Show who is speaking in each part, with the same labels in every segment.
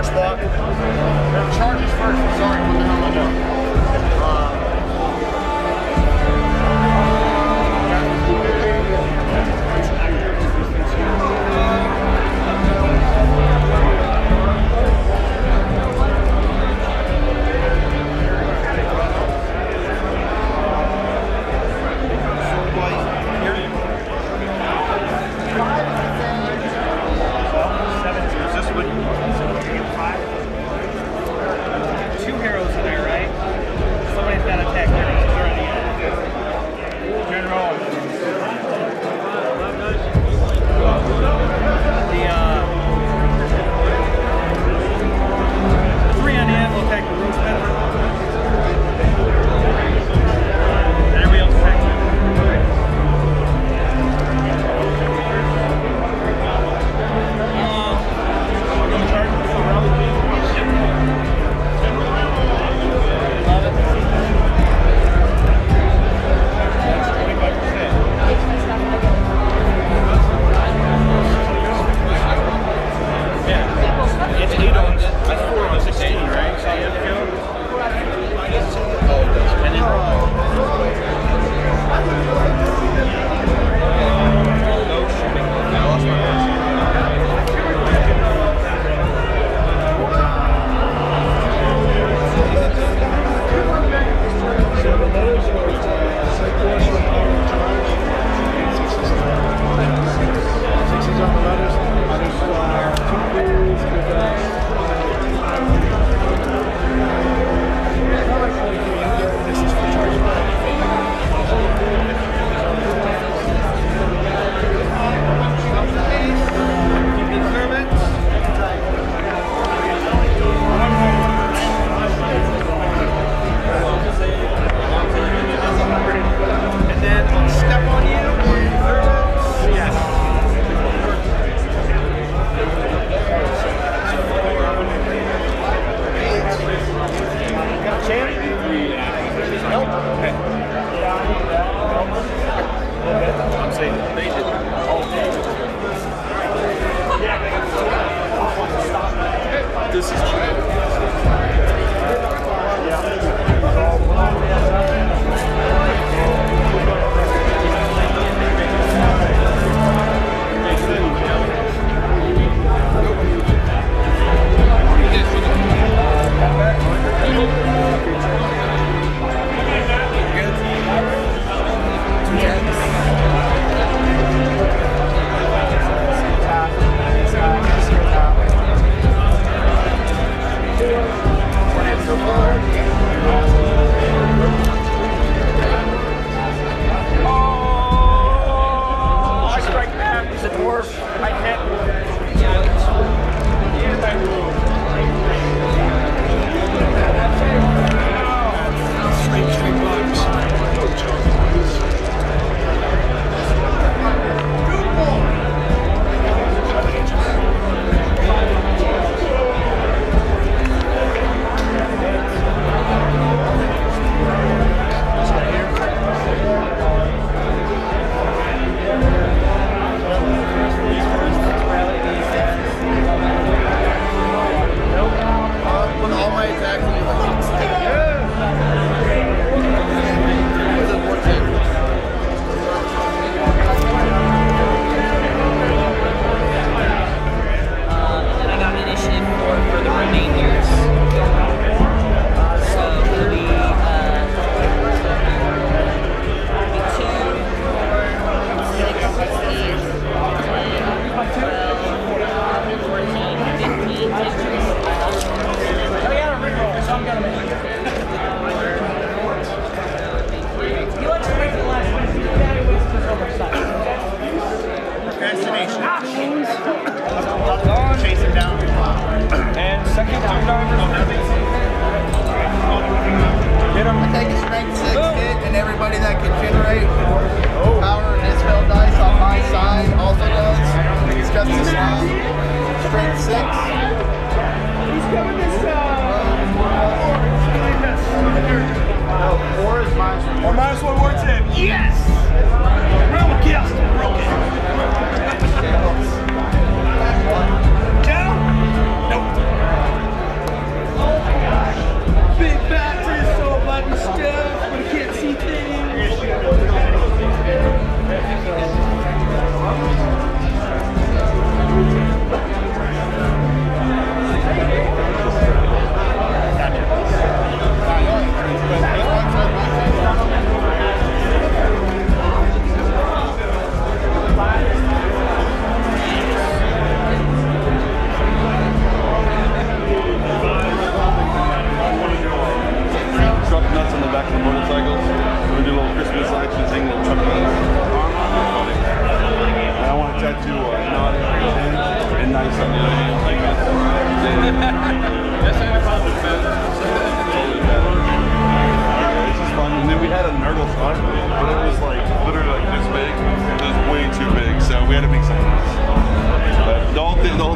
Speaker 1: Charge block. Charges first. Sorry, what the hell am I doing?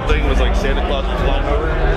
Speaker 1: thing was like Santa Claus was flying over.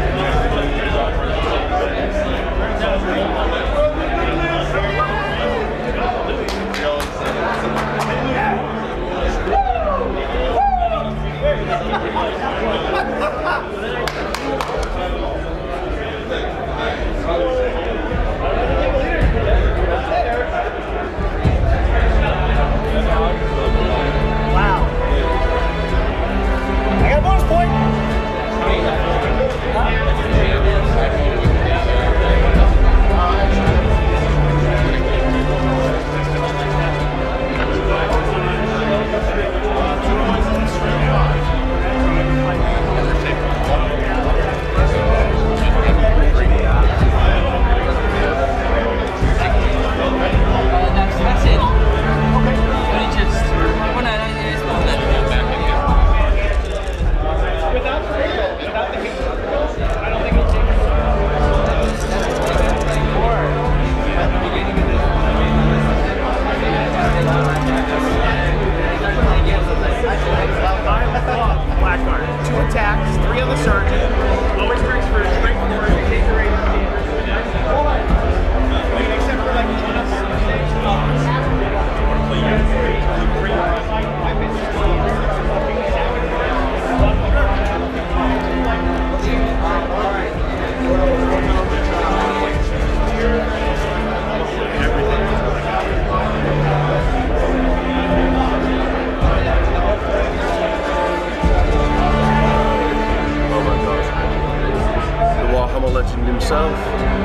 Speaker 1: yourself?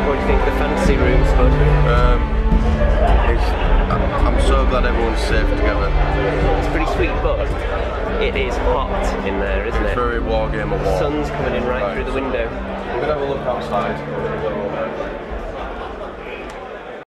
Speaker 2: What do you think the fantasy room's?
Speaker 1: Um, I'm so glad everyone's safe together.
Speaker 2: It's pretty sweet, but it is hot in there, isn't it's it?
Speaker 1: Very war game of war.
Speaker 2: The sun's coming in right,
Speaker 1: right,
Speaker 2: through the window.
Speaker 1: We're going to have a look outside.